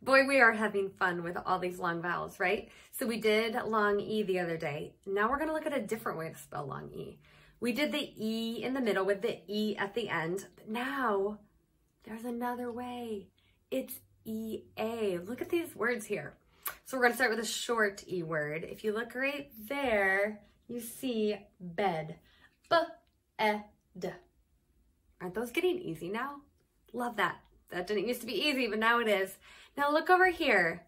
Boy, we are having fun with all these long vowels, right? So we did long E the other day. Now we're gonna look at a different way to spell long E. We did the E in the middle with the E at the end, but now there's another way. It's E-A. Look at these words here. So we're gonna start with a short E word. If you look right there, you see bed. B-E-D. Aren't those getting easy now? Love that. That didn't used to be easy, but now it is. Now look over here.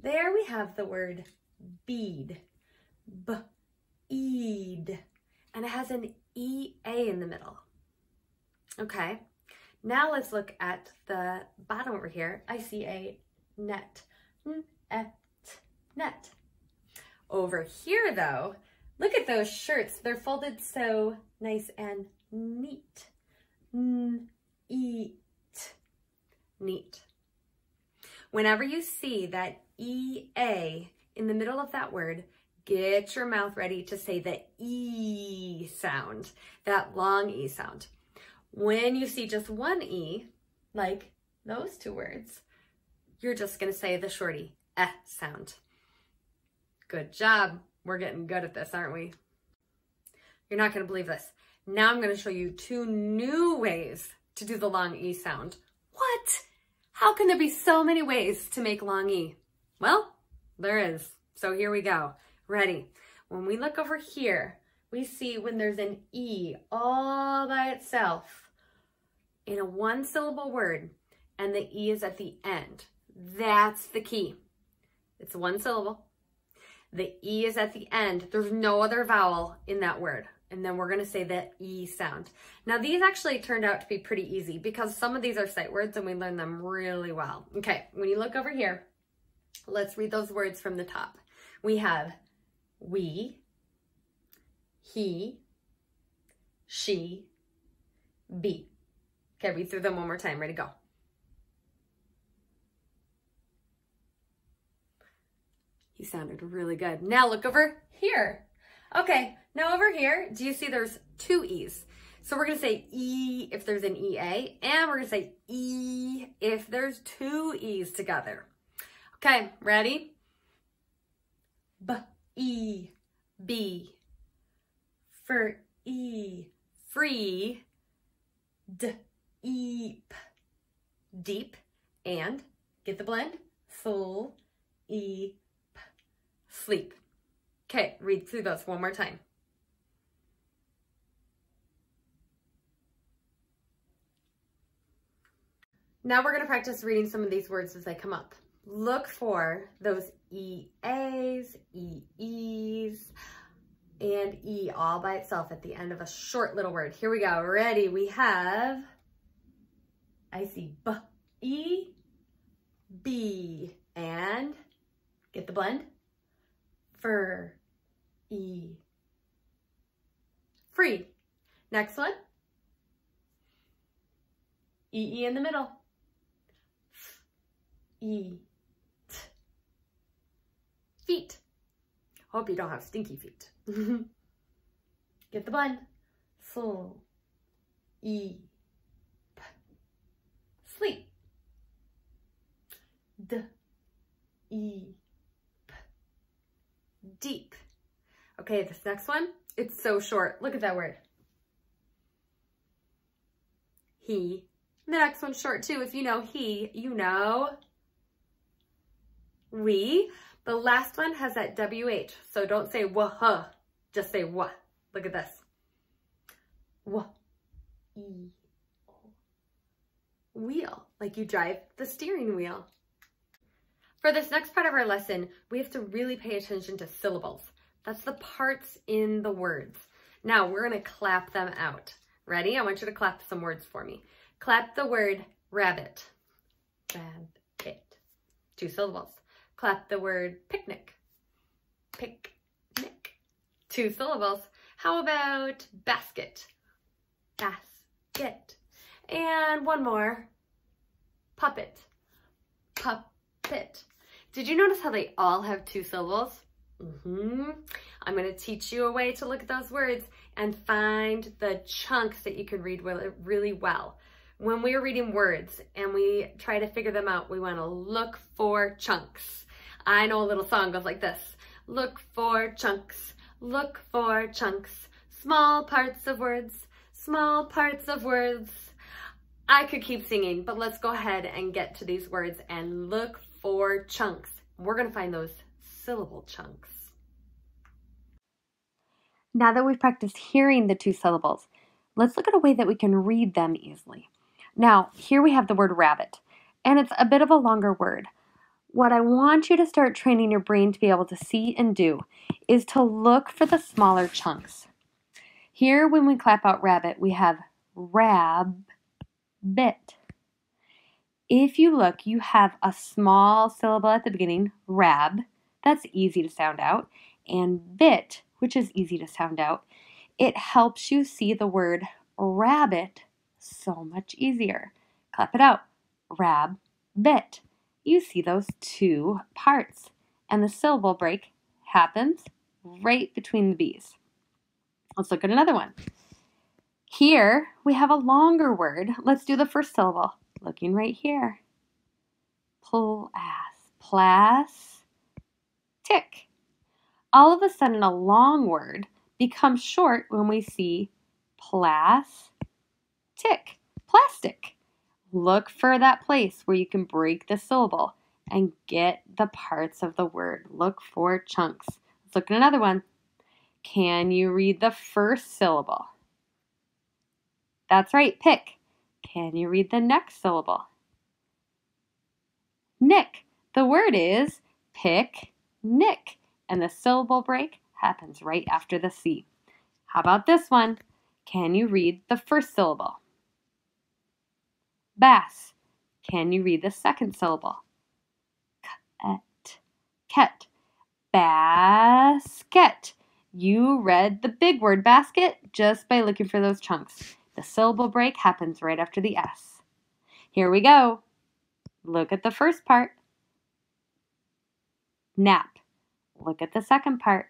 There we have the word bead. B-eed. And it has an E-A in the middle. Okay. Now let's look at the bottom over here. I see a net. Net. Net. Over here though, look at those shirts. They're folded so nice and neat. N-eat. Neat. Whenever you see that E-A in the middle of that word, get your mouth ready to say the E sound, that long E sound. When you see just one E, like those two words, you're just gonna say the shorty, eh sound. Good job. We're getting good at this, aren't we? You're not gonna believe this. Now I'm gonna show you two new ways to do the long E sound. What? How can there be so many ways to make long E? Well, there is. So here we go. Ready? When we look over here, we see when there's an E all by itself in a one syllable word and the E is at the end. That's the key. It's one syllable. The E is at the end. There's no other vowel in that word. And then we're going to say the E sound. Now these actually turned out to be pretty easy because some of these are sight words and we learn them really well. Okay, when you look over here, let's read those words from the top. We have we, he, she, be. Okay, read through them one more time. Ready, go. He sounded really good. Now look over here. Okay, now over here, do you see there's two E's? So we're gonna say E if there's an EA, and we're gonna say E if there's two E's together. Okay, ready? B, E, B. For E, free. D, eep. Deep. And, get the blend? Full, E, P. Sleep. Okay, read through those one more time. Now we're going to practice reading some of these words as they come up. Look for those EAs, EEs, and E all by itself at the end of a short little word. Here we go. Ready? We have, I see B, E, B, and get the blend? Fur, E, free. Next one. E, E in the middle. E, t. Feet. Hope you don't have stinky feet. Get the blend. Full. E, p. Sleep. D, E, p. Deep. Okay, this next one, it's so short. Look at that word. He. The next one's short too. If you know he, you know we. The last one has that WH, so don't say wah, just say wah. Look at this. Wah, e, wheel, like you drive the steering wheel. For this next part of our lesson, we have to really pay attention to syllables. That's the parts in the words. Now we're gonna clap them out. Ready? I want you to clap some words for me. Clap the word rabbit. Rabbit. Two syllables. Clap the word picnic. Picnic. Two syllables. How about basket? Basket. And one more. Puppet. Puppet. Did you notice how they all have two syllables? Mm -hmm. I'm going to teach you a way to look at those words and find the chunks that you can read really well. when we're reading words and we try to figure them out, we want to look for chunks. I know a little song goes like this. Look for chunks, look for chunks, small parts of words, small parts of words. I could keep singing, but let's go ahead and get to these words and look for chunks. We're going to find those syllable chunks. Now that we've practiced hearing the two syllables, let's look at a way that we can read them easily. Now, here we have the word rabbit, and it's a bit of a longer word. What I want you to start training your brain to be able to see and do is to look for the smaller chunks. Here, when we clap out rabbit, we have rab, bit. If you look, you have a small syllable at the beginning, rab, that's easy to sound out, and bit, which is easy to sound out. It helps you see the word rabbit so much easier. Clap it out. Rab, bit. You see those two parts. And the syllable break happens right between the B's. Let's look at another one. Here we have a longer word. Let's do the first syllable. Looking right here. Plas, plas, tick. All of a sudden, a long word becomes short when we see plas, tick, plastic. Look for that place where you can break the syllable and get the parts of the word. Look for chunks. Let's look at another one. Can you read the first syllable? That's right, pick. Can you read the next syllable? Nick. The word is pick, nick, and the syllable break happens right after the C. How about this one? Can you read the first syllable? Bass. Can you read the second syllable? Ket. Ket. Basket. You read the big word basket just by looking for those chunks. The syllable break happens right after the S. Here we go. Look at the first part. Nap. Look at the second part.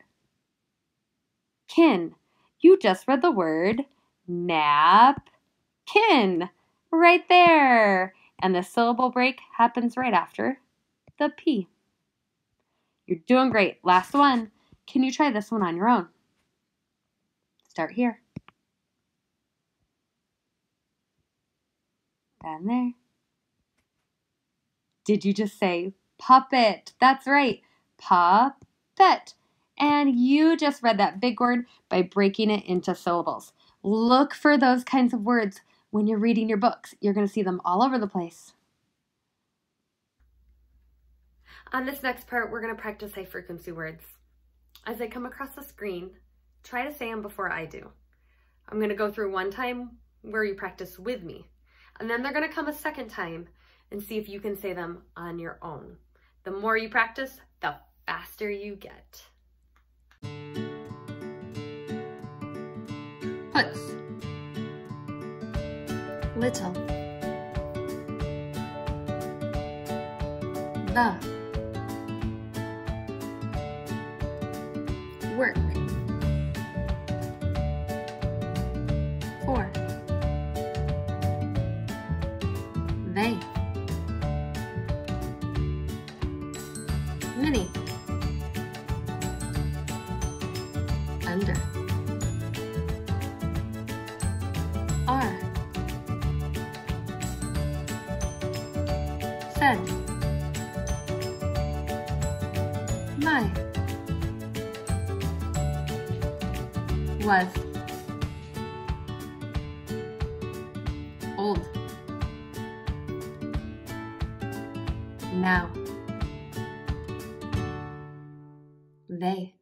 Kin. You just read the word nap kin right there. And the syllable break happens right after the P. You're doing great. Last one. Can you try this one on your own? Start here. Down there. Did you just say puppet? That's right. Puppet. And you just read that big word by breaking it into syllables. Look for those kinds of words when you're reading your books. You're going to see them all over the place. On this next part, we're going to practice high frequency words. As they come across the screen, try to say them before I do. I'm going to go through one time where you practice with me, and then they're going to come a second time and see if you can say them on your own. The more you practice, faster you get. Puts. Little. The. Work under said. My. Was. Old. Now. They